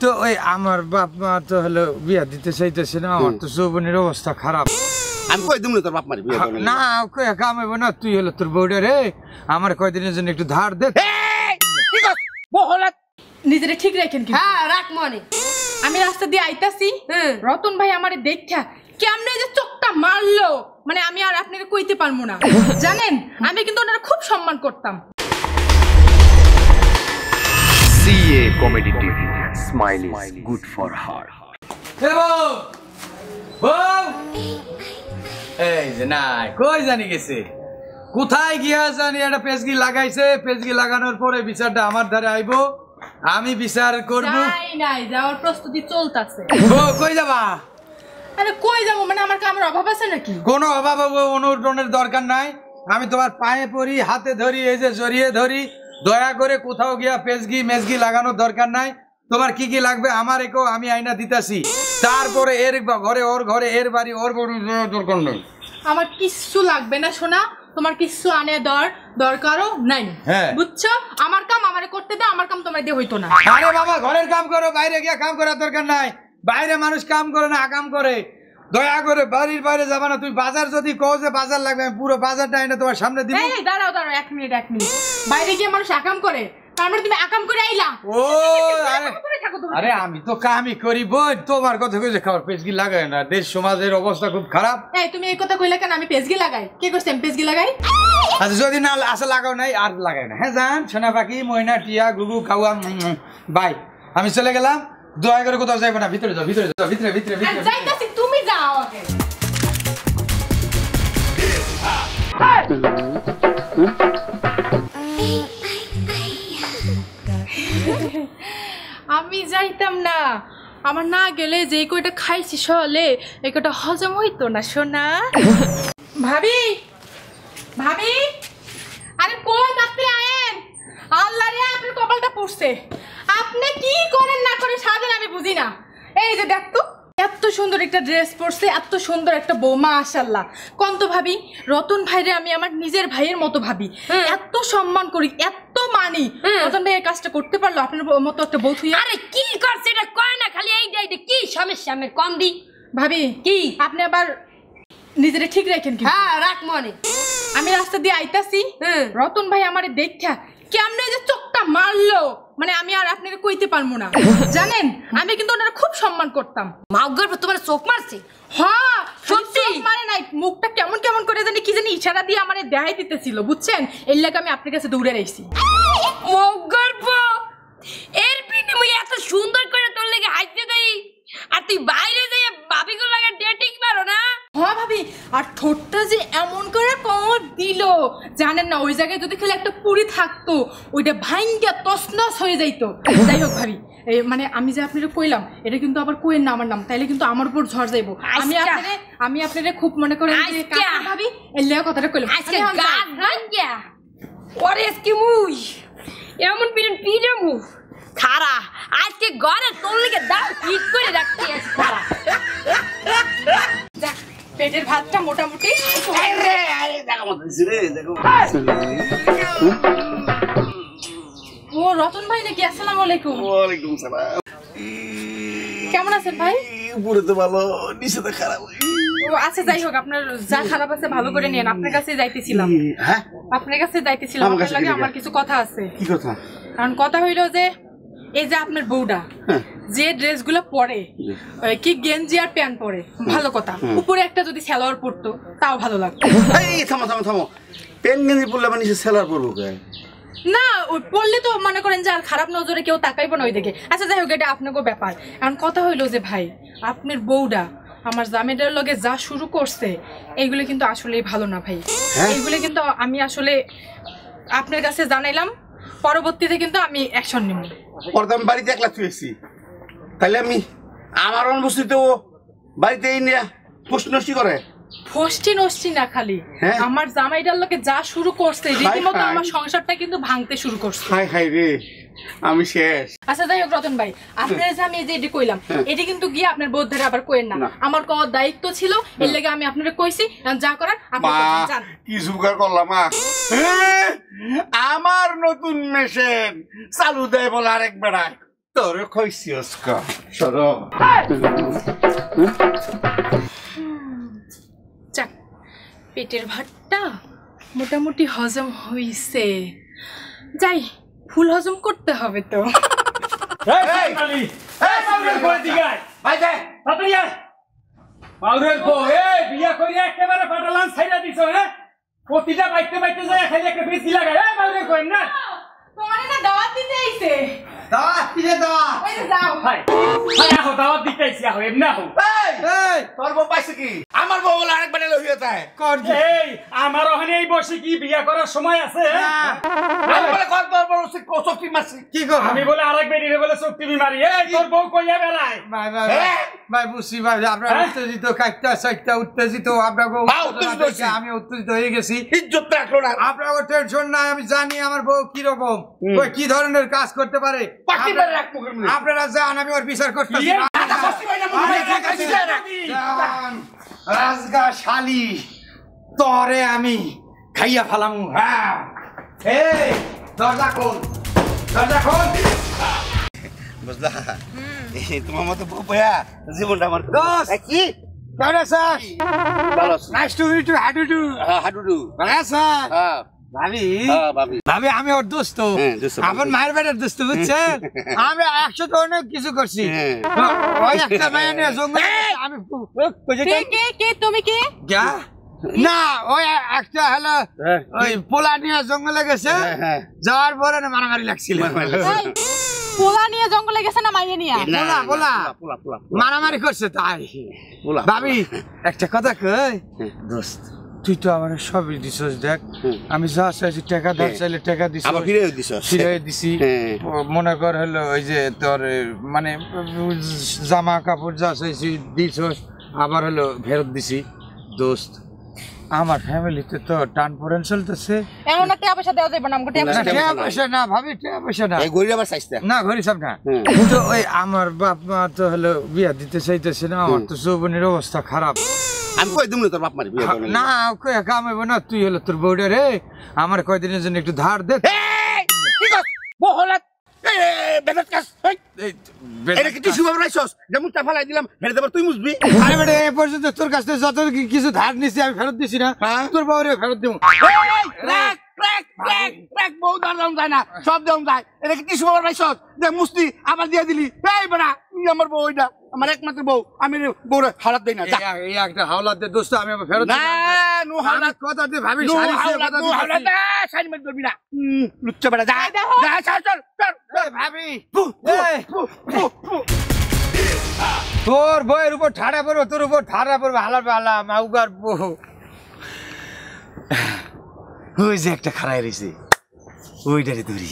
তো ওই আমার বাপ মা তো হলো বিয়া দিতে চাইতেছে না আমার তো যৌবনের অবস্থা খারাপ। আমি কই দিমু তোর বাপ মারি না কামাইবো না তুই হলো তোর রে। আমার কয়দিনের জন্য একটু ধার দে। বহলাত। নিজেরে ঠিক রাখেন কি হ্যাঁ রাখ মনে। আমি রাস্তা দিয়ে আইতাছি হ্যাঁ। রতন ভাই আমারে দেখা কেমনে যে চোখটা মারলো মানে আমি আর আপনাকে কইতে পারব না। জানেন আমি কিন্তু ওনারা খুব সম্মান করতাম. Smile is good for বউ! এই যে নাই কই জানি গেছে? কোথায় গিয়া জানি একটা পেজগি লাগাইছে পেজগি লাগানোর পরে বিচারটা আমার ধারে আইবো। আমি বিচার করব। নাই নাই যাওয়ার প্রস্তুতি চলতাছে। ও কই যাবা? আরে কই যাব মানে আমার কামের অভাব আছে নাকি? কোনো অভাব অনুটনের দরকার নাই। আমি তোমার পায়ে পড়ি হাতে ধরি এই যে জড়িয়ে ধরি। দয়া করে কোথাও গিয়া পেজগি মেজগি লাগানোর দরকার নাই। তোমার কি কি লাগবে? আমার একো আমি আইনা দিতাছি। তারপরে এর ঘরে ওর ঘরে এর বাড়ি ওর বাড়ি, দরকার নেই। আমার কিচ্ছু লাগবে না শোনা তোমার কিচ্ছু আনে দর দরকারও নাই। হ্যাঁ। বুঝছ? আমার কাম আমারে করতে দাও আমার কাম তোমার দিয়ে হইতো না। আরে বাবা ঘরের কাম করো বাইরে গিয়া কাম করার দরকার নাই। বাইরে মানুষ কাম করে না কাম করে। দয়া করে বাড়ির বাইরে যাবা না। তুমি বাজার যদি কও যে বাজার লাগবে আমি পুরো বাজারটা এনে তোমার সামনে দিব। এই দাঁড়াও দাঁড়াও এক মিনিট এক মিনিট। বাইরে গিয়ে মানুষ আকাম করে তুমি আকাম করে আইলা। ও আরে আমি তো কামই করি বই তোমার কথা কইছে খাবার পেজগি লাগায় না? দেশ সমাজের অবস্থা খুব খারাপ। এই তুমি এই কথা কইলা কেন? আমি পেজগি লাগাই। কে করছে? আমি পেজগি লাগাই? আচ্ছা যদি না আসে লাগাও নাই আর লাগাই না। হ্যাঁ জান? সোনা পাখি ময়না টিয়া গুগু কাউয়া বাই। আমি চলে গেলাম। দয়া করে কোথাও যাইবে না। ভিতরে যাও ভিতরে যাও ভিতরে ভিতরে ভিতরে। যাইতাছি তুমি যাও আগে। আমি যাইতাম না। আমার না গেলে যে কয়টা খাইছি সলে এই কয়টা হজম হইতো না সোনা। ভাবি ভাবি আরে কই তাতে আয়েন? আল্লাহ রে আপনার কপালটা পুড়ছে। আপনি কি করেন না করেন সারাদিন আমি বুঝি না। এই যে দেখ তো এত সুন্দর একটা ড্রেস পরছে এত সুন্দর একটা বৌমা আশাল্লাহ কন্ত ভাবি রতন ভাইরে আমি আমার নিজের ভাইয়ের মতো ভাবি। এত সম্মান করি এত মানি। ভাই এই কাজটা করতে পারল আপনার মতো একটা বউ থুইয়া। আরে কি করছে এটা? কয় না খালি এইটা এইটা কি সমস্যা? আমার কম দি। ভাবি কি? আপনি আবার নিজেরে ঠিক রাখেন কি হ্যাঁ রাখ মনে। আমি রাস্তা দিয়ে আইতাছি। রতন ভাই আমারে দেখা কেমনে যে চোখটা মারলো। মানে আমি আর আপনাকে কইতে পারব না। জানেন আমি কিন্তু ওনারা খুব সম্মান করতাম। মাউগর তোমার চোখ মারছে? হ্যাঁ সত্যি? সত্যি মানে নাই মুখটা কেমন কেমন করে জানি কি জানি ইশারা দিয়ে আমারে দেখাই দিতেছিল বুঝছেন? এর লাগে আমি আপনার কাছে দৌড়ে রইছি। মৌগর এর পিনে মুই এত সুন্দর করে তোর লেগে দেই আর তুই বাইরে যাই ভাবিগুলো লাগে ডেটিং না? হ্যাঁ ভাবি আর ঠোঁটটা যে এমন করে কমর দিল জানেন না ওই জায়গায় যদি খালি একটা পুরি থাকতো ওইটা ভাঙ্গা তসনস হয়ে যাইতো। যাই হোক ভাবি মানে আমি যে আপনাকে কইলাম এটা কিন্তু আবার কোয়েন না আমার নাম তাইলে কিন্তু আমার উপর ঝড় যাইবো। আমি আপনারে আমি আপনারে খুব মনে করেন যে কাকা ভাবি এর কথাটা কইলাম। আজকে। গাছ ওরে মুই? এমন পিড়ন পিড়ে মু খারা আজকে ঘরে তোর লেগে দাও ফিট করে রাখতে আছে খারা পেটের ভাতটা মোটামুটি দেখো ও রতন ভাই নাকি আসসালামু আলাইকুম। ওয়ালাইকুম সালাম। কেমন আছেন ভাই? উপরে তো ভালো নিচে তো খারাপ। আচ্ছা যাই হোক আপনার যা খারাপ আছে ভালো করে নিন। আপনার কাছে যাইতেছিলাম। হ্যাঁ? আপনার কাছে যাইতেছিলাম। আমার আপনার কাছে লাগে আমার কিছু কথা আছে। কি কথা? কারণ কথা হইল যে এই যে আপনার বউটা হ্যাঁ। যে ড্রেসগুলো পরে কি গেঞ্জি আর প্যান্ট পরে ভালো কথা। উপরে একটা যদি সালোয়ার পরতো তাও ভালো লাগতো। এই থামো থামো থামো। পেন গেঞ্জি পরলে মানে সেলার পরবো কে? না পড়লে তো মনে করেন যে আর খারাপ নজরে কেউ তাকাইবো না ওই দিকে আচ্ছা যাই হোক এটা আপনাকে ব্যাপার। এখন কথা হইল যে ভাই আপনার বউটা আমার জামেটার লগে যা শুরু করছে এইগুলো কিন্তু আসলেই ভালো না ভাই। হ্যাঁ? এইগুলো কিন্তু আমি আসলে আপনার কাছে জানাইলাম পরবর্তীতে কিন্তু আমি অ্যাকশন নিব। পরে আমি বাড়িতে একলা তুইছি তাহলে আমি আমার অনুপস্থিত বাড়িতে এই নিয়ে প্রশ্ন করে। ফষ্টি নষ্টি না খালি। হ্যাঁ? আমার জামাইটার লোকে যা শুরু করছে রীতিমতো আমার সংসারটা কিন্তু ভাঙতে শুরু করছে। হাই হাই রে আমি শেষ। আচ্ছা যাই হোক রতন ভাই আপনার যে আমি যে এটি কইলাম এটি কিন্তু গিয়ে আপনার বোধ ধরে আবার কইেন না। আমার কত দায়িত্ব ছিল এর লেগে আমি আপনাকে কইছি যা করার আপনি কি জুগার করলাম মা? আমার নতুন মেশিন চালু দেয় বলে আরেক বেড়ায়। তোরে কইছি ওস্কা যাক পেটের ভাতটা মোটামুটি হজম হইছে। যাই ফুল হজম করতে হবে তো। এই মাউরের কই দিগাই ভাই দে মাউরের বউ এই বিয়া কইরা একেবারে পাটালান ছাইরা দিছো হ্যাঁ? প্রতিটা বাইতে বাইতে যায় খালি একটা বেশি লাগায় এই মাউরের কইম না? তোমার না দাওয়াত দিতে আইছে। দাওয়াত কিরে দাওয়াত? ওই যে যাও। হাই হাই আহো দাওয়াত দিতেছি আহো এমনি আহো। এই তোর বউ পাইছে কি? আমার বউ বলে আরেক বেটা লইয়া যায় কর এই আমার ওখানে এই বসে কি বিয়া করার সময় আছে? আমি বলে কর তোর বউ সে মারছি। কি কর? আমি বলে আরেক বেরিয়ে বলে চোখ মারি। এই তোর বউ কইয়া বেড়ায়। ভাই ভাই ভাই? বুঝছি ভাই আপনার? উত্তেজিত হ্যাঁ। আমি উত্তেজিত হয়ে গেছি। ইজ্জত রাখল না। আপনার টেনশন নাই আমি জানি আমার বউ কি রকম কি ধরনের কাজ করতে পারে? আপনারা যান আমি ওর বিচার করতেছি। রাজগা শালি। তরে আমি খাইয়া ফালামু। হ্যাঁ। দরজা কোন দরজা কোন বুঝলা? তোমার মতো বউ পায়া জীবনটা আমার কি? কেমন আছিস? ভালো। Nice to meet you how do হ্যাঁ, হাডুডু। ভালো আছিস? হ্যাঁ। ভাবি? হ্যাঁ ভাবি। ভাবি আমি ওর দোস্ত। হ্যাঁ, আমার মায়ের বেটার দোস্ত বুঝছেন আমি একসাথে অনেক কিছু করছি। হ্যাঁ। ওই একটা মেয়ে নিয়ে জঙ্গলে গেছে, আমি কইছে কে কে কে তুমি কে? না ওই একটা হলো হ্যাঁ। ওই পোলা নিয়ে জঙ্গলে গেছে। হ্যাঁ, হ্যাঁ। যাওয়ার পরে মারামারি লাগছিল। পোলা নিয়ে জঙ্গলে গেছে না মাইয়ে নিয়ে? পোলা, পোলা। পোলা, পোলা, পোলা, মারামারি করছে তাই। ভাবি একটা কথা কই? দোস্ত তুই তো আমার সবই দিছস দেখ। আমি যা চাইছি টাকা ধার হ্যাঁ। চাইলে টাকা দিছি আবার ফিরে দিছ ফিরে দিছি। হ্যাঁ। মনে কর হলো ওই যে তোর মানে জামা কাপড় যা চাইছি দিছস আবার হলো ফেরত দিছি। দোস্ত আমার ফ্যামিলিতে তো টান পড়েন চলতেছে। এমন একটা পয়সা দেওয়া যাবে না আমাকে টাকা পয়সা টাকা পয়সা না ভাবি টাকা পয়সা না। এই গড়ি আবার চাইছে। না ঘড়ি সব না। তো ওই আমার বাপ মা তো হলো বিয়া দিতে চাইতেছে না আমার তো যৌবনের অবস্থা খারাপ। আমি কই দিমু না তোর বাপ মারি না কই কামাইবো না তুই হলো তোর বউটা রে। আমার কয়দিনের জন্য একটু ধার দে। কি বহলাত! কাজ এটা রাইছস যেমন ফালাই দিলাম দেবার তুই মুছবি। আরে বেটা এ পর্যন্ত তোর কাছ থেকে যত কিছু ধার নিছি আমি ফেরত দিছি না। হ্যাঁ। তোর বউরে ফেরত দিব বউ দাম দাম যায় না সব দাম যায়। এটা কি পেপার রাইছস যে মুছতি আবার দিয়ে দিলি। এই আমার বউ এটা আমার একমাত্র বউ। আমি বউরে হারাত দেই না এই একটা হাওলাত দে দোস্ত আমি ফেরত না নো কথা ভাবি সারি কথা নো হাওলাত দিতেছি। না সাইড মেট করবি না। হুম, লুচ্চা বেড়া যা। যা চল চল চল। ভাবি। তোর বউয়ের উপর ঠাড়া পড়ব তোর উপর ঠাড়া পড়ব হালার পালা মাউগার বউ। ওই যে একটা খাড়াই রয়েছে ওইটারে ধরি।